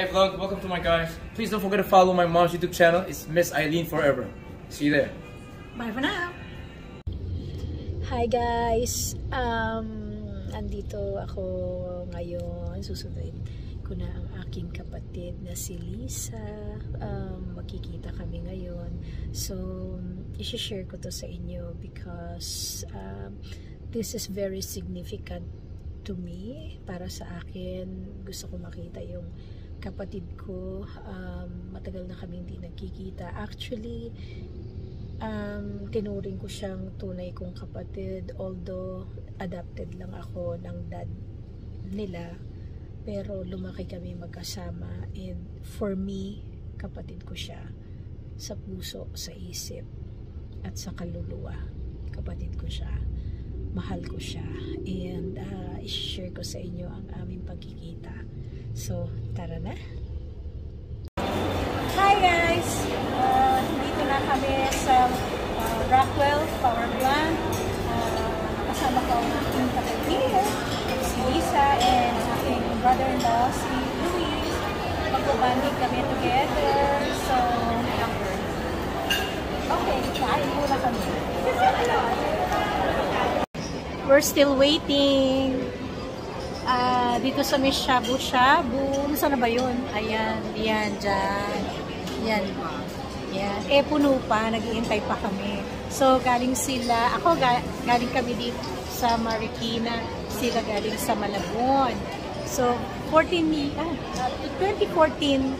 Hey vlog, welcome to my guys. Please don't forget to follow my mom's YouTube channel. It's Miss Eileen Forever. See you there. Bye for now! Hi guys! Um, andito ako ngayon. Susunod ko na ang aking kapatid na si Lisa. Um, magkikita kami ngayon. So, isi-share ko to sa inyo because um, this is very significant to me. Para sa akin, gusto ko makita yung kapatid ko. Um, matagal na kami hindi nagkikita. Actually, um, tinuring ko siyang tunay kong kapatid although adopted lang ako ng dad nila pero lumaki kami magkasama and for me kapatid ko siya sa puso, sa isip at sa kaluluwa kapatid ko siya mahal ko siya and uh, i-share ko sa inyo ang aming pagkikita so tara na Hi guys! Uh, dito na kami sa uh, Rockwell Power Plant. Uh, kasama ko ang aking kapatid, si Lisa, and aking brother-in-law, si Luis. Magbabanding kami together. So, okay, kain muna kami. We're still waiting. Ah, dito sa may Shabu Shabu. Saan na ba yun? Ayan, yan, dyan. Yan. Yan. Eh, puno pa. Nag-iintay pa kami. So, galing sila. Ako, ga- galing kami dito sa Marikina. Sila galing sa Malabon. So, 14, ni- ah, 2014.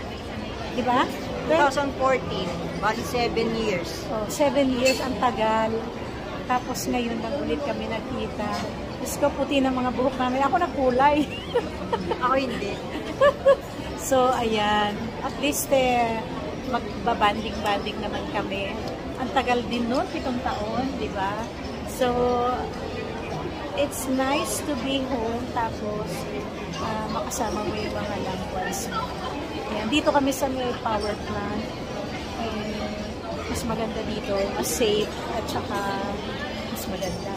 Di ba? 2014, bali 7 years. Oh, seven years ang tagal. Tapos ngayon lang ulit kami nakita. Diyos ko, puti ng mga buhok namin. Ako nakulay. Ako hindi. so, ayan. At least, eh, magbabanding-banding naman kami. Ang tagal din nun, pitong taon, di ba? So, it's nice to be home. Tapos, ah, makasama mo yung mga loved ones. Ayan, dito kami sa may power plant. And, mas maganda dito, mas safe, at saka mas maganda.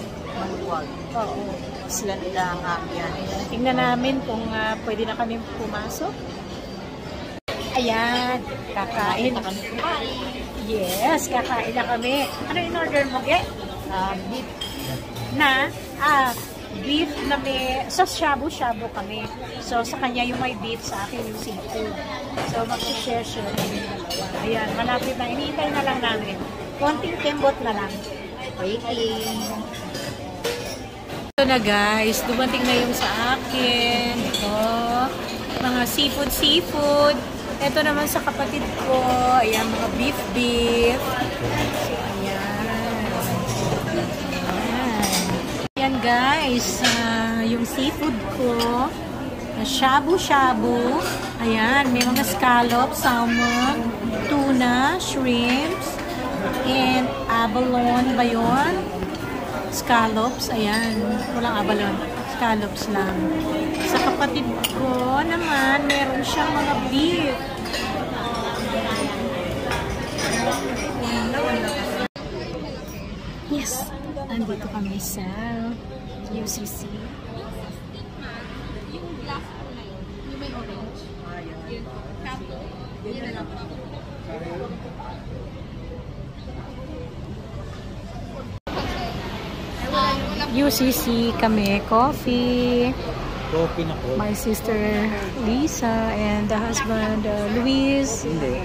Maluwag. Oo. Sila nila ang ambiyan. Tingnan namin kung ah, pwede na kami pumasok. Ayan, kakain. Yes, kakain na kami. Ano in order mo, Ge? Um, beef. Na, ah, beef na may, sa shabu-shabu kami. So, sa kanya yung may beef, sa akin yung seafood. So, mag-share-share kami dalawa. Ayan, malapit na. Iniintay na lang namin. Konting kembot na lang. Waiting. Ito na guys, dumating na yung sa akin. Ito, mga seafood, seafood. Ito naman sa kapatid ko. Ayan, mga beef, beef. So, ayan. Ayan. Ayan guys, ah, yung seafood ko. Shabu-shabu. Ayan, may mga scallops, salmon, tuna, shrimps, and abalone ba yun? Scallops, ayan. Walang abalon. Scallops lang. Sa kapatid ko naman, meron siyang mga beef. Yes! Andito kami sa UCC. UCC kami, coffee. Coffee na ko. My sister Lisa and the husband uh, Luis. Hindi.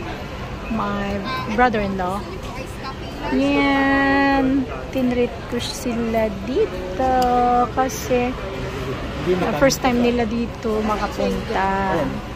My brother-in-law. Yan. Tinreat ko sila dito kasi uh, first time nila dito makapunta. Ayan.